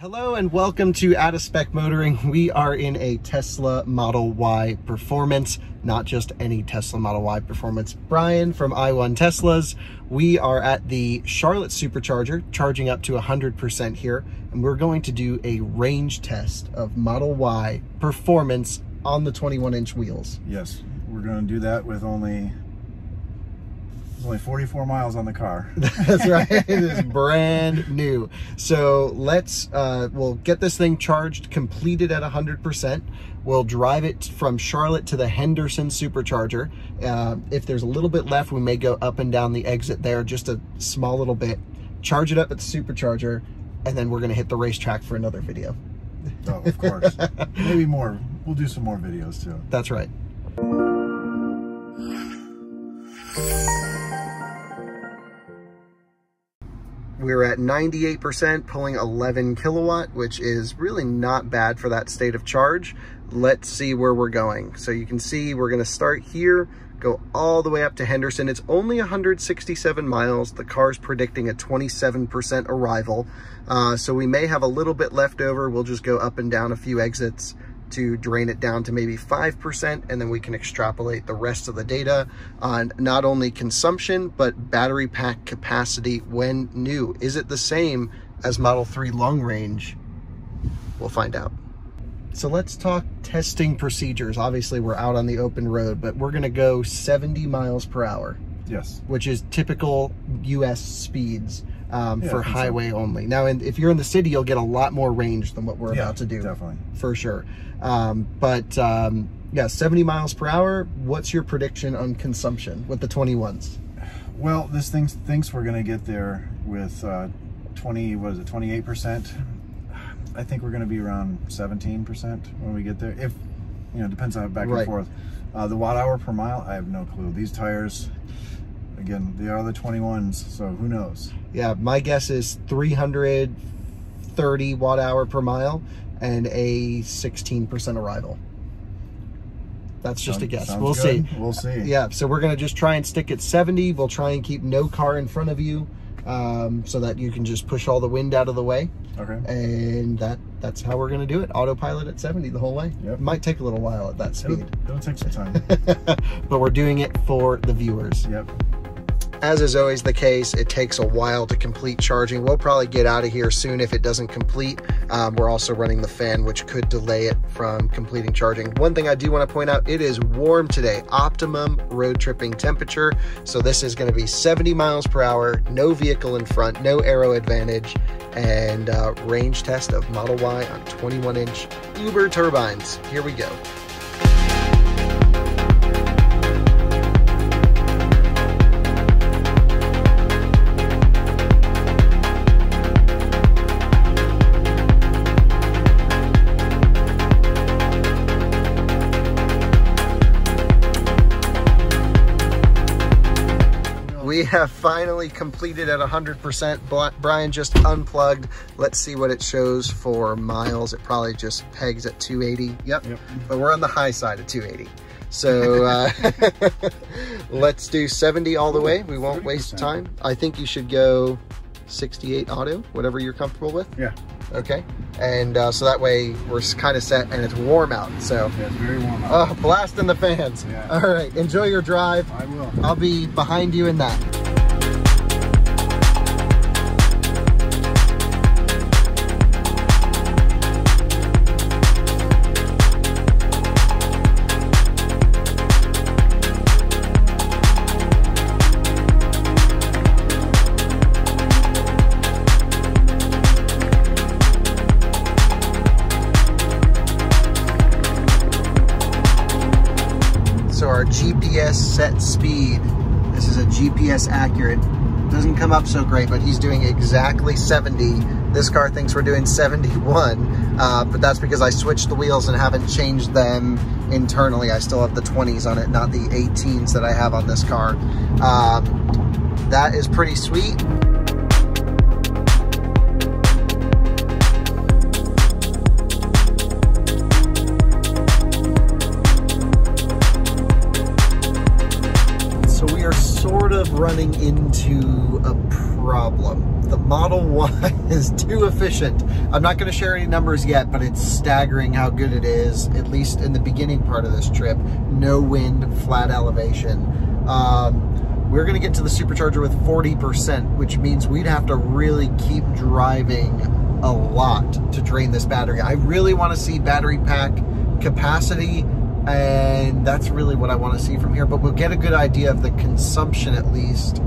Hello and welcome to Out of Spec Motoring. We are in a Tesla Model Y Performance, not just any Tesla Model Y Performance. Brian from i1 Teslas. We are at the Charlotte Supercharger, charging up to 100% here, and we're going to do a range test of Model Y Performance on the 21 inch wheels. Yes, we're going to do that with only only 44 miles on the car. That's right. it is brand new. So let's, uh, we'll get this thing charged, completed at 100%. We'll drive it from Charlotte to the Henderson supercharger. Uh, if there's a little bit left, we may go up and down the exit there, just a small little bit. Charge it up at the supercharger, and then we're going to hit the racetrack for another video. Oh, of course. Maybe more. We'll do some more videos too. That's right. We're at 98%, pulling 11 kilowatt, which is really not bad for that state of charge. Let's see where we're going. So you can see we're gonna start here, go all the way up to Henderson. It's only 167 miles. The car's predicting a 27% arrival. Uh, so we may have a little bit left over. We'll just go up and down a few exits to drain it down to maybe 5%, and then we can extrapolate the rest of the data on not only consumption, but battery pack capacity when new. Is it the same as Model 3 long range? We'll find out. So let's talk testing procedures. Obviously, we're out on the open road, but we're gonna go 70 miles per hour. Yes. Which is typical US speeds um, Yeah, for think so. highway only. Now, in, if you're in the city, you'll get a lot more range than what we're Yeah, about to do. definitely. For sure. Um, but um, yeah, 70 miles per hour. What's your prediction on consumption with the 21s? Well, this thing thinks we're going to get there with uh, 20, what is it, 28%. I think we're going to be around 17% when we get there. If, you know, it depends on back Right. and forth. Uh, the watt hour per mile, I have no clue. These tires, again, they are the 21s, so who knows? Yeah, my guess is 330 watt hour per mile and a 16% arrival. That's just a guess. We'll good. see. We'll see. Yeah, so we're gonna just try and stick at 70. We'll try and keep no car in front of you um, so that you can just push all the wind out of the way. Okay. And that that's how we're gonna do it. Autopilot at 70 the whole way. Yep. Might take a little while at that It'll, speed, it'll take some time. but we're doing it for the viewers. yep. As is always the case, it takes a while to complete charging. We'll probably get out of here soon if it doesn't complete. Um, we're also running the fan, which could delay it from completing charging. One thing I do want to point out, it is warm today, optimum road tripping temperature. So this is going to be 70 miles per hour, no vehicle in front, no aero advantage, and uh, range test of Model Y on 21 inch Überturbines. Here we go. Have finally completed at 100%. Brian just unplugged. Let's see what it shows for miles. It probably just pegs at 280. Yep. Yep. But we're on the high side of 280. So uh, let's do 70 all the way. We won't waste 30%. time. I think you should go 68 auto, whatever you're comfortable with. Yeah. Okay. And uh, so that way we're kind of set and it's warm out. So Yeah, it's very warm out. oh, blasting the fans. Yeah. All right. Enjoy your drive. I will. I'll be behind you in that. GPS set speed, this is a GPS accurate, doesn't come up so great, but he's doing exactly 70. This car thinks we're doing 71, uh, but that's because I switched the wheels and haven't changed them internally. I still have the 20s on it, not the 18s that I have on this car. Um, that is pretty sweet. Running into a problem. The Model Y is too efficient. I'm not going to share any numbers yet, but it's staggering how good it is, at least in the beginning part of this trip. No wind, flat elevation. Um, we're going to get to the supercharger with 40%, which means we'd have to really keep driving a lot to drain this battery. I really want to see battery pack capacity and that's really what I want to see from here, but we'll get a good idea of the consumption at least.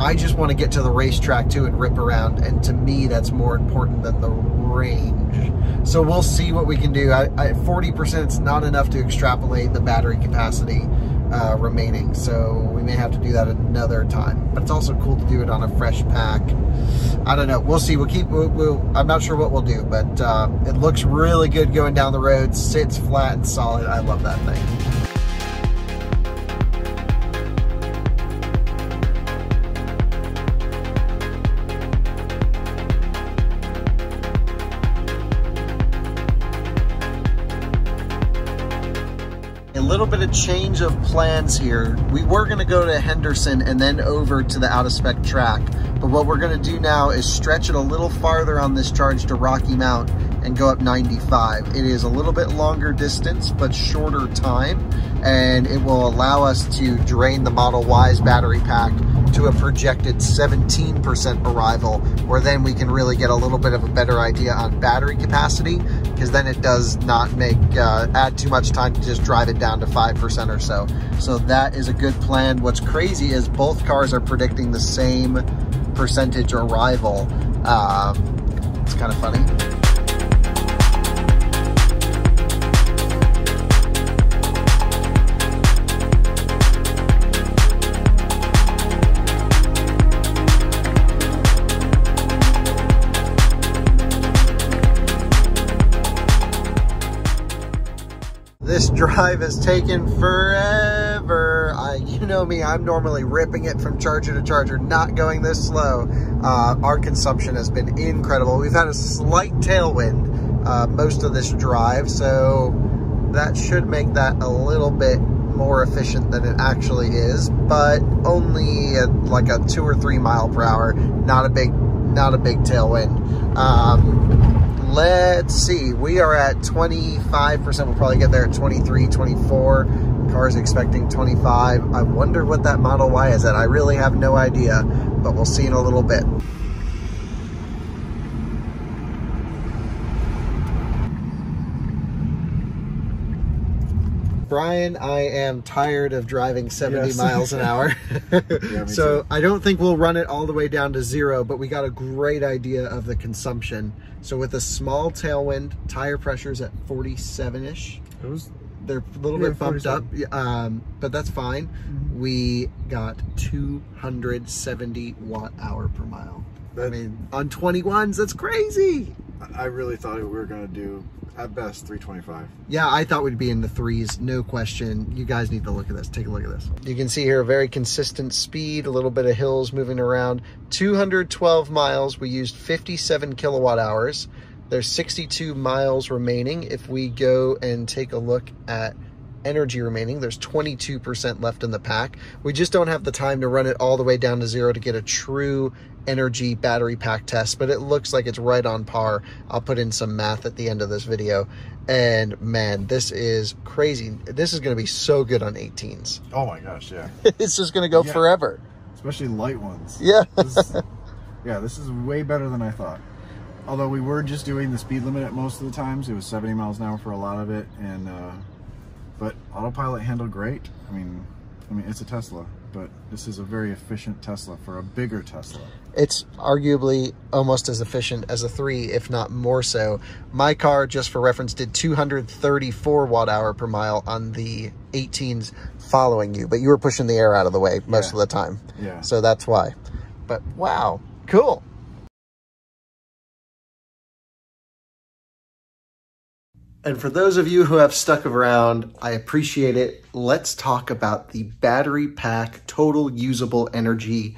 I just want to get to the racetrack too and rip around, and to me that's more important than the range. So we'll see what we can do. I, I 40% is not enough to extrapolate the battery capacity uh, remaining. So we may have to do that another time. But it's also cool to do it on a fresh pack. I don't know. We'll see. We'll keep. We'll, we'll I'm not sure what we'll do, but uh, it looks really good going down the road. Sits flat and solid. I love that thing. Little bit of change of plans here. We were gonna go to Henderson and then over to the out of spec track. But what we're gonna do now is stretch it a little farther on this charge to Rocky Mount and go up 95. It is a little bit longer distance, but shorter time. And it will allow us to drain the Model Y's battery pack to a projected 17% arrival, where then we can really get a little bit of a better idea on battery capacity, because then it does not make, uh, add too much time to just drive it down to 5% or so. So that is a good plan. What's crazy is both cars are predicting the same percentage arrival. Um, it's kind of funny. Drive has taken forever. I, you know me, I'm normally ripping it from charger to charger, not going this slow. Uh, our consumption has been incredible. We've had a slight tailwind uh, most of this drive, so that should make that a little bit more efficient than it actually is, but only at like a two or three mile per hour, not a big, not a big tailwind. Um, let's see, we are at 25%. We'll probably get there at 23, 24. Car's expecting 25. I wonder what that Model Y is at. I really have no idea, but we'll see in a little bit. Brian, I am tired of driving 70 yes. miles an hour. yeah, so too. I don't think we'll run it all the way down to zero, but we got a great idea of the consumption. So with a small tailwind, tire pressures at 47-ish. It was they're a little yeah, bit bumped 47. up, um, but that's fine. Mm -hmm. We got 270 watt hour per mile. That, I mean, on 21s, that's crazy. I really thought we were going to do at best 325 yeah i thought we'd be in the threes no question. You guys need to look at this. Take a look at this. You can see here a very consistent speed a little bit of hills moving around. 212 miles we used 57 kilowatt hours. There's 62 miles remaining. If we go and take a look at energy remaining. There's 22% left in the pack. We just don't have the time to run it all the way down to zero to get a true energy battery pack test, but it looks like it's right on par. I'll put in some math at the end of this video. And man, this is crazy. This is going to be so good on 18s. Oh my gosh, yeah. it's just going to go yeah. forever. Especially light ones. Yeah. this, yeah, this is way better than I thought. Although we were just doing the speed limit at most of the times. It was 70 miles an hour for a lot of it. And, uh, but autopilot handled great. I mean, I mean, it's a Tesla, but this is a very efficient Tesla for a bigger Tesla. It's arguably almost as efficient as a 3, if not more so. My car, just for reference, did 234 watt hour per mile on the 18s following you, but you were pushing the air out of the way most yeah. of the time. Yeah. So that's why. But wow, cool. And for those of you who have stuck around, I appreciate it. Let's talk about the battery pack total usable energy.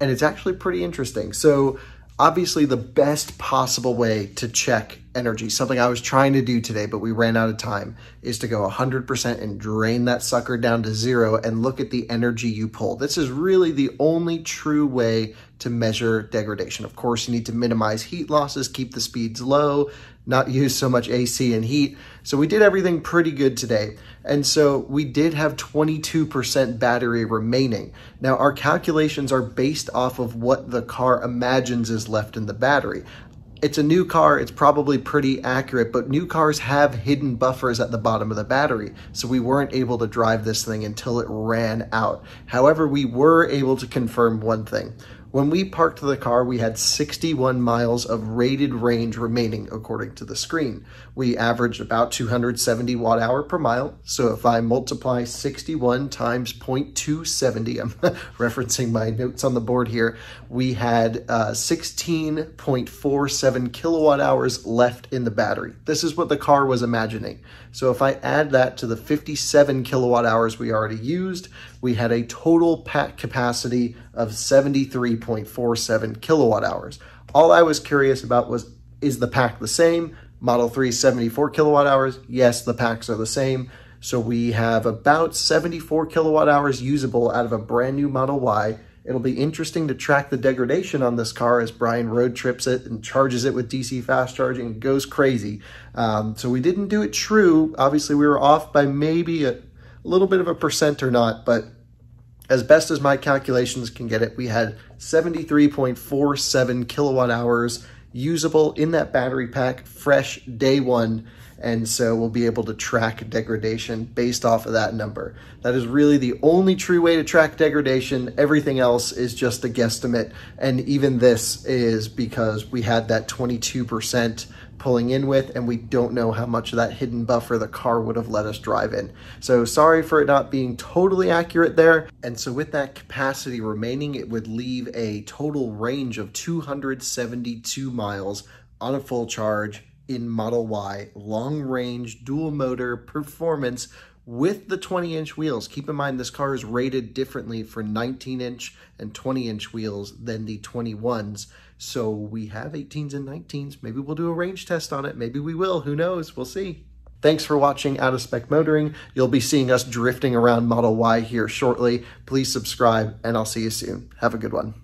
And it's actually pretty interesting. So obviously the best possible way to check energy. Something I was trying to do today, but we ran out of time, is to go 100% and drain that sucker down to zero and look at the energy you pull. This is really the only true way to measure degradation. Of course, you need to minimize heat losses, keep the speeds low, not use so much AC and heat. So we did everything pretty good today. And so we did have 22% battery remaining. Now our calculations are based off of what the car imagines is left in the battery. It's a new car, it's probably pretty accurate, but new cars have hidden buffers at the bottom of the battery, so we weren't able to drive this thing until it ran out. However, we were able to confirm one thing. When we parked the car, we had 61 miles of rated range remaining according to the screen. We averaged about 270 watt hour per mile. So if I multiply 61 times 0.270, I'm referencing my notes on the board here, we had uh, 16.47 kilowatt hours left in the battery. This is what the car was imagining. So if I add that to the 57 kilowatt hours we already used, we had a total pack capacity of 73.47 kilowatt hours. All I was curious about was, is the pack the same? Model 3 74 kilowatt hours? Yes, the packs are the same. So we have about 74 kilowatt hours usable out of a brand new Model Y. It'll be interesting to track the degradation on this car as Brian road trips it and charges it with DC fast charging and goes crazy. Um, so we didn't do it true. Obviously, we were off by maybe a little bit of a percent or not, but as best as my calculations can get it, we had 73.47 kilowatt hours usable in that battery pack, fresh day one. And so we'll be able to track degradation based off of that number. That is really the only true way to track degradation. Everything else is just a guesstimate. And even this is because we had that 22% pulling in with, and we don't know how much of that hidden buffer the car would have let us drive in. So sorry for it not being totally accurate there. And so with that capacity remaining, it would leave a total range of 272 miles on a full charge in Model Y, long range, dual motor performance with the 20 inch wheels. Keep in mind this car is rated differently for 19 inch and 20 inch wheels than the 21s. So we have 18s and 19s. Maybe we'll do a range test on it. Maybe we will. Who knows? We'll see. Thanks for watching Out of Spec Motoring. You'll be seeing us drifting around Model Y here shortly. Please subscribe and I'll see you soon. Have a good one.